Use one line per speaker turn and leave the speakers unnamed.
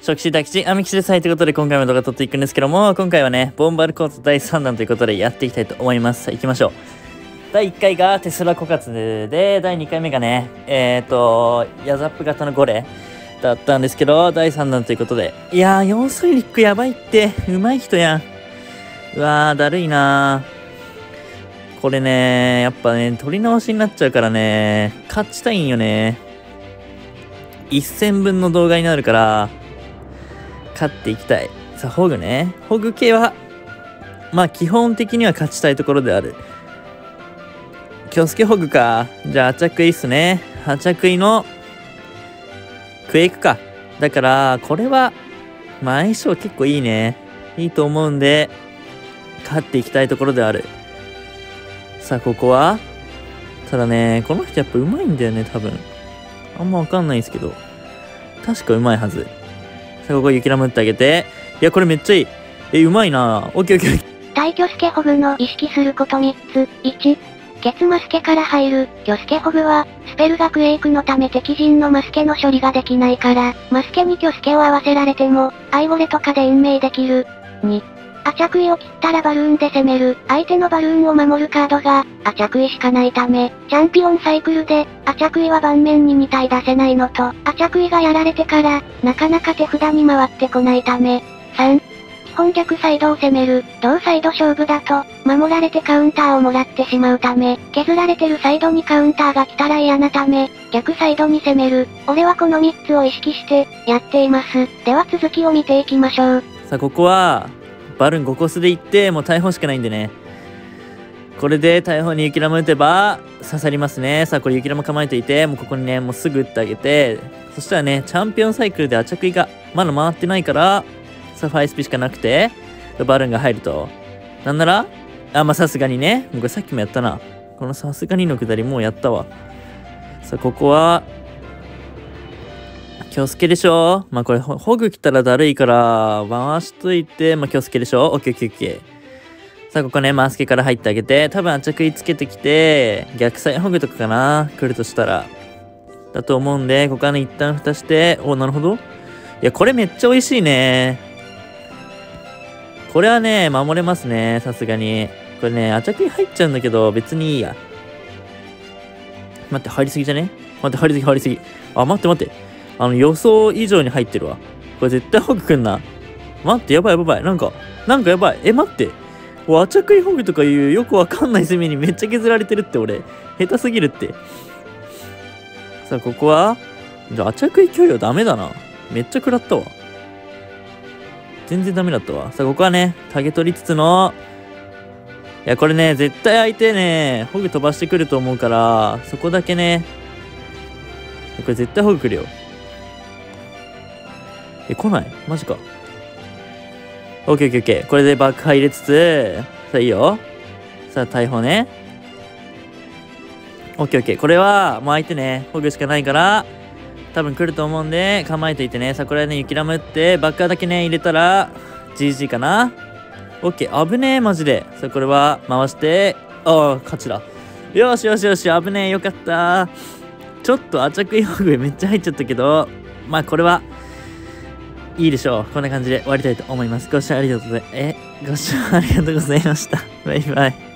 初期大吉、アミキシです。はい、ということで今回も動画撮っていくんですけども、今回はね、ボンバルコート第3弾ということでやっていきたいと思います。行きましょう。第1回がテスラ枯渇で、第2回目がね、えっ、ー、と、ヤザップ型のゴレだったんですけど、第3弾ということで。いやー、4水リックやばいって、うまい人やん。うわー、だるいなー。これね、やっぱね、取り直しになっちゃうからね、勝ちたいんよね。1000分の動画になるから、勝っていきたい。さあ、ホグね。ホグ系は、まあ基本的には勝ちたいところである。京介ホグか。じゃあ、アチャクイっすね。アチャクイの、クエイクか。だから、これは、まあ相性結構いいね。いいと思うんで、勝っていきたいところである。さあ、ここはただね、この人やっぱ上手いんだよね、多分。あんまわかんないんですけど。確か上手いはず。ここ雪ラムってあげて。いや、これめっちゃいい。え、うまいなオッケーオッケー
オッケー。対巨スケホグの意識すること3つ。1、ケツマスケから入る、巨スケホグは、スペルがクエイクのため敵陣のマスケの処理ができないから、マスケに巨スケを合わせられても、アイボレとかで延命できる。2、アチャクイを切ったらバルーンで攻める。相手のバルーンを守るカードが、アチャクイしかないため、チャンピオンサイクルで、アチャクイは盤面に2体出せないのと、アチャクイがやられてから、なかなか手札に回ってこないため。3、基本逆サイドを攻める。同サイド勝負だと、守られてカウンターをもらってしまうため、削られてるサイドにカウンターが来たら嫌なため、逆サイドに攻める。俺はこの3つを意識して、やっています。では続きを見ていきましょう。
さあ、ここは、バルーン5コスで行って、もう大砲しかないんでね。これで大砲に雪玉打てば刺さりますね。さあ、これ雪玉構えていて、もうここにね、もうすぐ打ってあげて、そしたらね、チャンピオンサイクルでアチャクイがまだ回ってないから、さあ、ファイスピしかなくて、バルーンが入ると。なんなら、あ、まあ、さすがにね。これさっきもやったな。このさすがにのくだりもうやったわ。さあ、ここは、気をつけでしょまあこれ、ホグ来たらだるいから、回しといて、まあ気をつけでしょオッケーオッケーオッケー。さあ、ここね、マスケから入ってあげて、多分あ着いつけてきて、逆サイホグとかかな来るとしたら。だと思うんで、ここはね、一旦蓋して、お、なるほど。いや、これめっちゃ美味しいね。これはね、守れますね、さすがに。これね、あちゃくい入っちゃうんだけど、別にいいや。待って、入りすぎじゃね？待って、入りすぎ、入りすぎ。あ、待って待って。あの、予想以上に入ってるわ。これ絶対ホグくんな。待って、やばいやばい。なんか、なんかやばい。え、待って。アチャクイホグとかいうよくわかんない攻めに めっちゃ削られてるって俺。下手すぎるって。さあ、ここは？じゃあ、アチャクイ許容ダメだな。めっちゃ食らったわ。全然ダメだったわ。さあ、ここはね、タゲ取りつつの、いや、これね、絶対相手ね、ホグ飛ばしてくると思うから、そこだけね、これ絶対ホグ来るよ。え、来ない？マジか。オッケーオッケーオッケー。これでバック入れつつ、さあいいよ。さあ、逮捕ね。オッケーオッケー。これは、もう相手ね、ホグしかないから、多分来ると思うんで、構えていてね。さあ、これね、雪ラムって、バッカーだけね、入れたら、GG かな。オッケー、危ねえ、マジで。さあ、これは、回して、ああ、勝ちだ。よしよしよし、危ねえ、よかった。ちょっとアチャクイホグめっちゃ入っちゃったけど、まあ、これは、いいでしょう。こんな感じで終わりたいと思います。ご視聴ありがとうござい、え、ご視聴ありがとうございました。バイバイ。